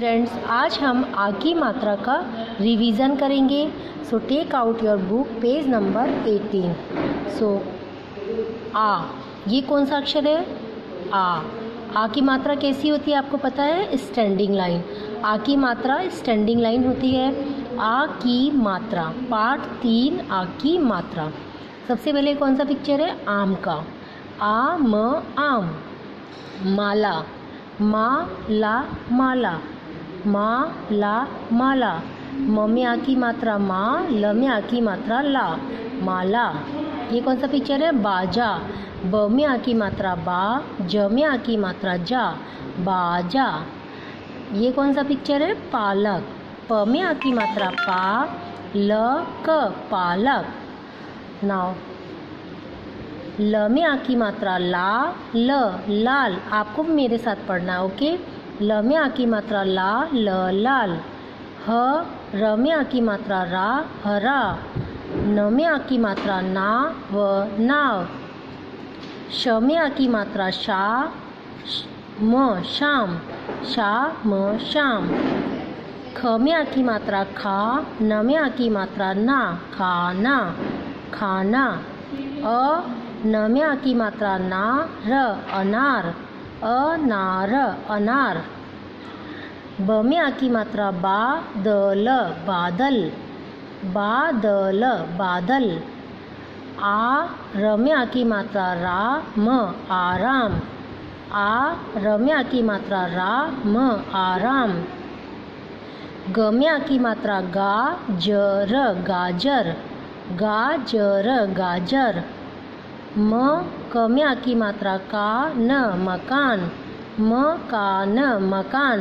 Friends आज हम आ की मात्रा का रिवीजन करेंगे। So take out your book page number 18 so ah, ये कौन सा अक्षर है? आ आ की मात्रा कैसी होती है आपको पता है? स्टैंडिंग लाइन आ की मात्रा स्टैंडिंग लाइन होती है। आ की मात्रा पार्ट तीन, आ की मात्रा. सबसे पहले कौन सा पिक्चर है? आम का. आ, म, आम. माला. मा, ला, माला. मा, ला माला म आ की मात्रा, मा ल आ की मात्रा, ला। माला ये कौन सा पिक्चर है? बाजा ब आ की मात्रा, बा। ज आ की मात्रा, जा। बाजा ये कौन सा पिक्चर है? पालक। प आ की मात्रा, पा, ल, क, पालक। नाउ ल आ की मात्रा, ला, ल, लाल। आपको मेरे साथ पढ़ना है, ओके? ल में आ की मात्रा ला, ल, लाल। ह र में आ की मात्रा रा हरा न में आ की मात्रा ना, व, नाव। श में आ की मात्रा शा, म, शाम। शा, म, शाम। ख में आ की मात्रा खा न में आ की मात्रा ना, खाना। खाना। अ न में आ की मात्रा ना, र, अनार। अनार अनार। ब में आ की मात्रा बा द ल बादल। बादल बादल। आ र में आ की मात्रा रा म आराम। आ र में आ की मात्रा रा म आराम। ग में आ की मात्रा गा ज र गाजर गा ज र गाजर। म क में आ की मात्रा का न मकान, म का न मकान।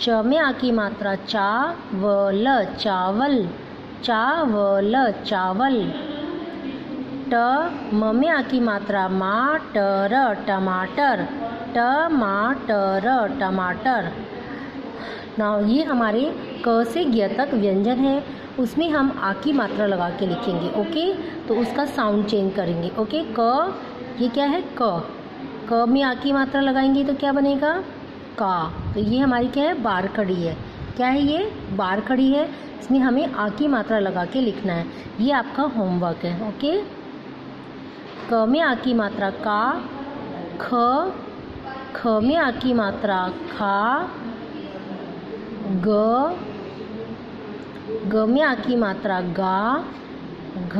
च में आ की मात्रा चा व ल चावल चा व ल चावल। ट म में आ की मात्रा मा ट र टमाटर। ट मा ट र टमाटर। नाउ ये हमारे क से ग तक व्यंजन है। उसमें हम आ की मात्रा लगा के लिखेंगे, ओके? तो उसका साउंड चेंज करेंगे, ओके? क, ये क्या है? क। क में आ की मात्रा लगाएँगे तो क्या बनेगा? का। तो ये हमारी क्या है? बार खड़ी है। क्या है ये? बार खड़ी है। इसमें हमें आ की मात्रा लगा के लिखना है। ये आपका होमवर्क है, ओके? क में आ की मात्रा का, ख। ख में आ की मात्रा खा ग ग में आ की मात्रा गा, घ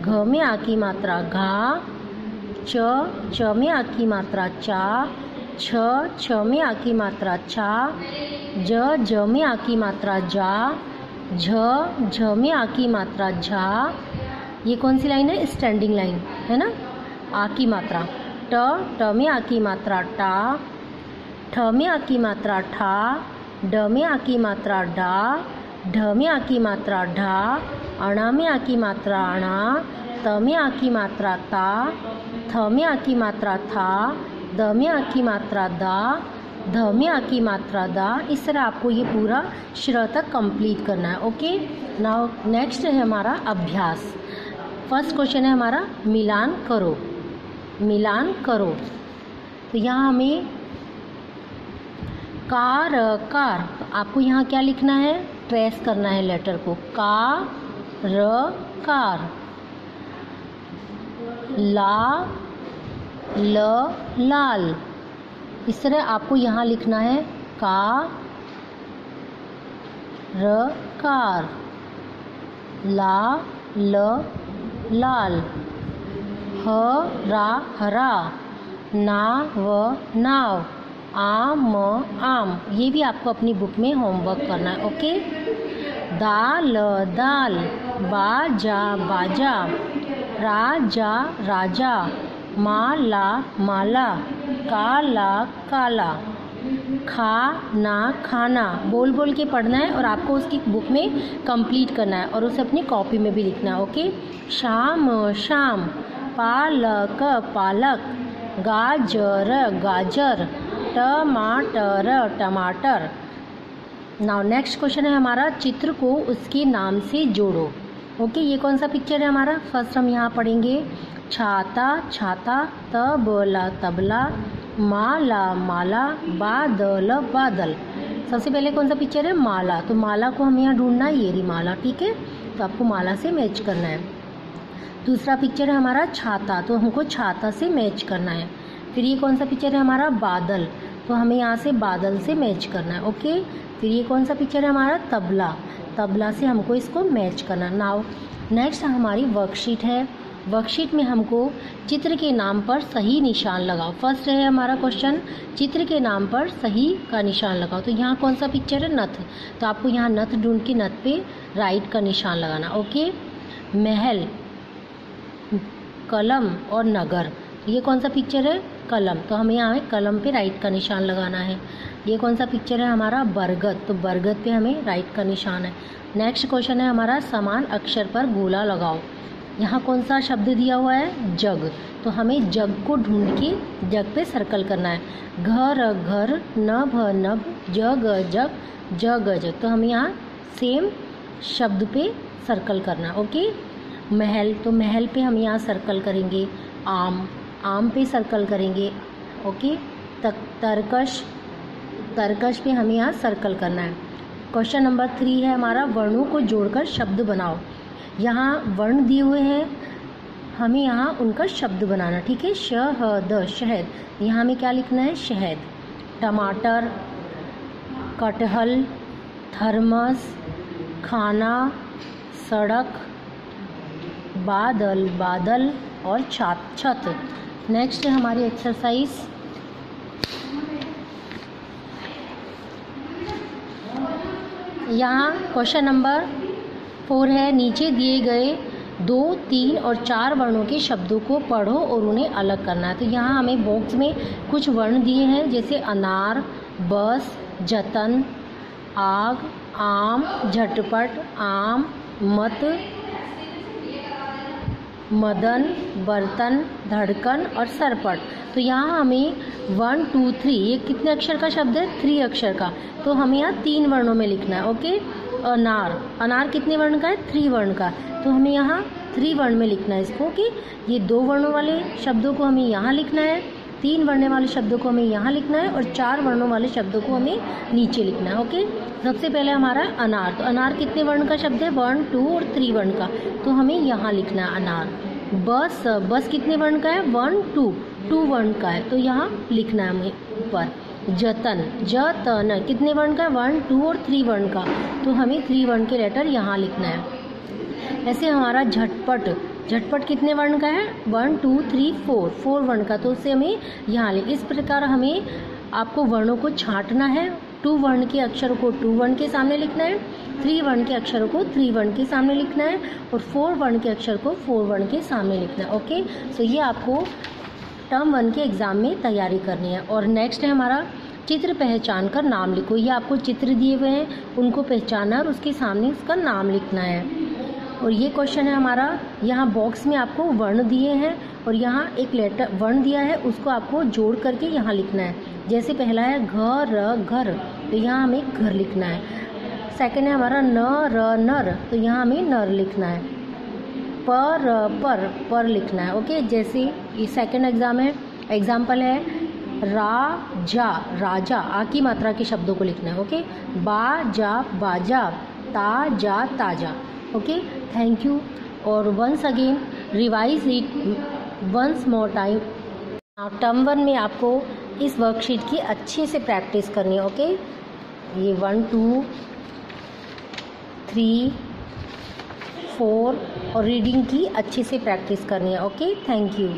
घ में आ की मात्रा घा, च च में आ की मात्रा चा, छ छ में आ की मात्रा छा ज ज में आ की मात्रा जा, झ झ में आ की मात्रा झा, ये कौन सी लाइन है? स्टैंडिंग लाइन है ना? आ की मात्रा, ट ट में आ की मात्रा टा ठ में आ की मात्रा ठा ड में आ की मात्रा डा ढ में आ की मात्रा ढा अणा में आ की मात्रा अणा त में आ की मात्रा ता थ में आ की मात्रा था द में आ की मात्रा दा ध में आ की मात्रा दा। इस तरह आपको ये पूरा श्र तक कंप्लीट करना है ओके नाउ नेक्स्ट है हमारा अभ्यास। फ़र्स्ट क्वेश्चन है हमारा, मिलान करो। मिलान करो। तो यहाँ हमें कार कार। आपको यहाँ क्या लिखना है? ट्रेस करना है लेटर को। का र कार। ला, ल, लाल। इस तरह आपको यहाँ लिखना है। का र कार। ला, ल, लाल। ह, रा, हरा। ना, व, नाव। आम म आम। ये भी आपको अपनी बुक में होमवर्क करना है, ओके? दाल दाल। बाजा बाजा। राजा राजा। माला माला। काला काला। खा ना खाना। बोल बोल के पढ़ना है और आपको उसकी बुक में कंप्लीट करना है और उसे अपनी कॉपी में भी लिखना है, ओके? शाम शाम। पालक पालक। गाजर गाजर। टमाटर टमाटर। नाउ नेक्स्ट क्वेश्चन है हमारा, चित्र को उसके नाम से जोड़ो। ओके ये कौन सा पिक्चर है हमारा? फ़र्स्ट हम यहाँ पढ़ेंगे, छाता छाता, तबला तबला, माला माला, बादल बादल। सबसे पहले कौन सा पिक्चर है? माला। तो माला को हमें यहाँ ढूंढना है, ये रही माला, ठीक है? तो आपको माला से मैच करना है। दूसरा पिक्चर है हमारा छाता। तो हमको छाता से मैच करना है। फिर ये कौन सा पिक्चर है हमारा? बादल। तो हमें यहाँ से बादल से मैच करना है ओके फिर ये कौन सा पिक्चर है हमारा? तबला। तबला से हमको इसको मैच करना नाव नेक्स्ट हमारी वर्कशीट है। वर्कशीट में हमको चित्र के नाम पर सही निशान लगाओ। फ़र्स्ट है हमारा क्वेश्चन चित्र के नाम पर सही का निशान लगाओ। तो यहाँ कौन सा पिक्चर है? नथ। तो आपको यहाँ नथ ढूंढ के नथ पे राइट का निशान लगाना ओके महल, कलम और नगर। ये कौन सा पिक्चर है? कलम। तो हमें यहाँ कलम पे राइट का निशान लगाना है। ये कौन सा पिक्चर है? हमारा बरगद। तो बरगद पे हमें राइट का निशान है। नेक्स्ट क्वेश्चन है हमारा, समान अक्षर पर गोला लगाओ। यहाँ कौन सा शब्द दिया हुआ है? जग। तो हमें जग को ढूंढ के जग पे सर्कल करना है। घर घर, नभ नभ, जग जग जग जग तो हमें यहाँ सेम शब्द पे सर्कल करना है। ओके महल। तो महल पे हम यहाँ सर्कल करेंगे। आम। आम पे सर्कल करेंगे ओके तक, तरकश तरकश पे हमें यहाँ सर्कल करना है। क्वेश्चन नंबर थ्री है हमारा, वर्णों को जोड़कर शब्द बनाओ। यहाँ वर्ण दिए हुए हैं, हमें यहाँ उनका शब्द बनाना, ठीक है? श, ह, द, शहद। यहाँ हमें क्या लिखना है? शहद। टमाटर, कटहल, थर्मस, खाना, सड़क, बादल बादल और छत छत। नेक्स्ट है हमारी एक्सरसाइज यहाँ क्वेश्चन नंबर फोर है। नीचे दिए गए दो, तीन और चार वर्णों के शब्दों को पढ़ो और उन्हें अलग करना। है तो यहाँ हमें बॉक्स में कुछ वर्ण दिए हैं, जैसे अनार, बस, जतन, आग, आम, झटपट, आम, मत मदन, बर्तन, धड़कन और सरपट। तो यहाँ हमें वन, टू, थ्री, ये कितने अक्षर का शब्द है? थ्री अक्षर का। तो हमें यहाँ तीन वर्णों में लिखना है, ओके? अनार। अनार कितने वर्ण का है? थ्री वर्ण का। तो हमें यहाँ थ्री वर्ण में लिखना है इसको कि ये दो वर्णों वाले शब्दों को हमें यहाँ लिखना है तीन वर्ण वाले शब्दों को हमें यहाँ लिखना है और चार वर्णों वाले शब्दों को हमें नीचे लिखना है, ओके? सबसे पहले हमारा अनार। तो अनार कितने वर्ण का शब्द है? वन टू और थ्री वर्ण का। तो हमें यहाँ लिखना है अनार। बस बस कितने वर्ण का है? One, to. टू वर्ण का है। तो यहाँ लिखना है हमें ऊपर। जतन। जतन। कितने वर्ण का? है वन, टू और थ्री वर्ण का। तो हमें थ्री वर्ण के लेटर यहाँ लिखना है। ऐसे हमारा झटपट झटपट कितने वर्ण का है? One two three four four वर्ण का तो उससे हमें यहाँ ले। इस प्रकार हमें आपको वर्णों को छांटना है। टू वर्ण के अक्षरों को टू वर्ण के सामने लिखना है। थ्री वर्ण के अक्षरों को थ्री वर्ण के सामने लिखना है। और फोर वर्ण के अक्षर को फोर वर्ण के सामने लिखना है। ओके सो ये आपको टर्म वन के एग्ज़ाम में तैयारी करनी है। और नेक्स्ट है हमारा चित्र पहचान कर नाम लिखो। ये आपको चित्र दिए हुए हैं। उनको पहचानना और उसके सामने उसका नाम लिखना है। और ये क्वेश्चन है हमारा, यहाँ बॉक्स में आपको वर्ण दिए हैं और यहाँ एक लेटर वर्ण दिया है, उसको आपको जोड़ करके यहाँ लिखना है। जैसे पहला है घर घर तो यहाँ हमें घर लिखना है। सेकेंड है हमारा न, र, नर तो यहाँ हमें नर लिखना है। पर पर पर लिखना है ओके जैसे ये सेकंड एग्ज़ाम है एग्ज़ाम्पल है रा जा राजा, आ की मात्रा के शब्दों को लिखना है ओके बा, जा बाजा ता, जा ताज़ा ओके थैंक यू और once again revise it once more time term one में आपको इस वर्कशीट की अच्छे से प्रैक्टिस करनी है ओके ये वन टू थ्री फोर और रीडिंग की अच्छे से प्रैक्टिस करनी है ओके थैंक यू